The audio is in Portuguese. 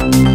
Música